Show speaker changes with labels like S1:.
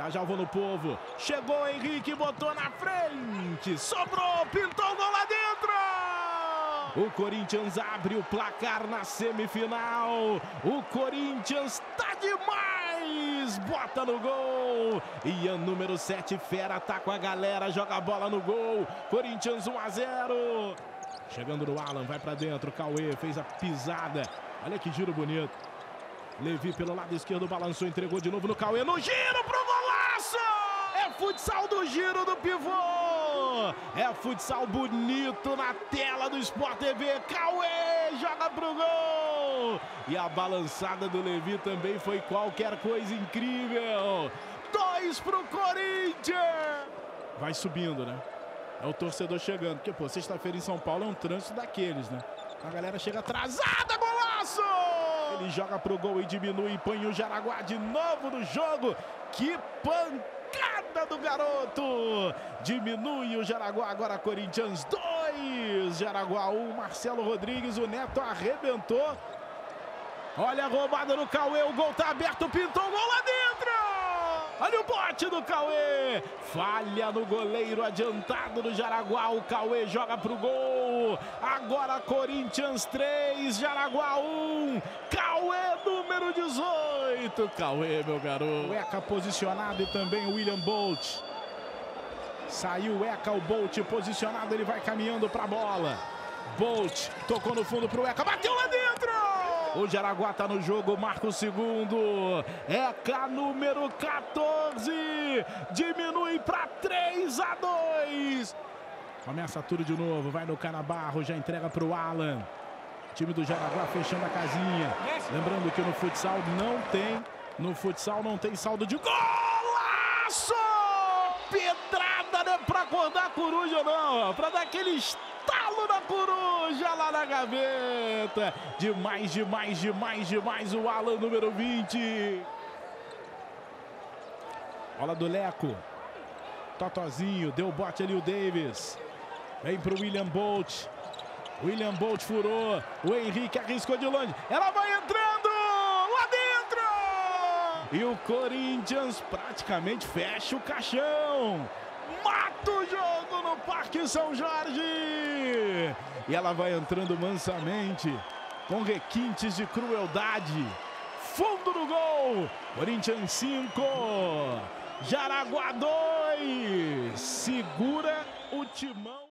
S1: Já já vou no povo. Chegou Henrique, botou na frente. Sobrou, pintou o gol lá dentro. O Corinthians abre o placar na semifinal. O Corinthians tá demais. Bota no gol. Ian, número 7, fera, tá com a galera, joga a bola no gol. Corinthians 1 a 0. Chegando no Alan, vai para dentro. Cauê fez a pisada. Olha que giro bonito. Levi pelo lado esquerdo balançou, entregou de novo no Cauê. No giro pro golaço! É futsal do giro do pivô! É futsal bonito na tela do Sport TV. Cauê joga pro gol! E a balançada do Levi também foi qualquer coisa incrível. Dois pro Corinthians! Vai subindo, né? É o torcedor chegando. Porque, pô, sexta-feira em São Paulo é um trânsito daqueles, né? A galera chega atrasada, golaço! Ele joga pro gol e diminui põe o Jaraguá de novo no jogo. Que pancada do garoto! Diminui o Jaraguá, agora Corinthians 2, Jaraguá 1, Marcelo Rodrigues, o Neto arrebentou. Olha a roubada no Cauê, o gol tá aberto, pintou o gol lá dentro! Olha o bote do Cauê. Falha no goleiro adiantado do Jaraguá. O Cauê joga pro gol. Agora Corinthians 3, Jaraguá 1. Número 18. Cauê, meu garoto. O Eca posicionado e também o William Bolt. Saiu o Eca, o Bolt posicionado. Ele vai caminhando pra bola. Bolt tocou no fundo pro Eca. Bateu lá dentro. O Jaraguá tá no jogo, marca o segundo. Eca número 14. Diminui para 3 a 2. Começa tudo de novo, vai no Canabarro, já entrega para o Alan. Time do Jaraguá fechando a casinha. Lembrando que no futsal não tem, no futsal não tem saldo de golaço! Pedrada não é para acordar a coruja não, para dar aquele estalo da coruja lá na gaveta. Demais, demais, demais, demais o Alan número 20. Bola do Leco. Totozinho, deu bote ali o Davis. Vem pro William Bolt. William Bolt furou. O Henrique arriscou de longe. Ela vai entrando lá dentro. E o Corinthians praticamente fecha o caixão. Mata o jogo no Parque São Jorge. E ela vai entrando mansamente, com requintes de crueldade. Fundo do gol. Corinthians 5. Jaraguá 2. Segura o timão.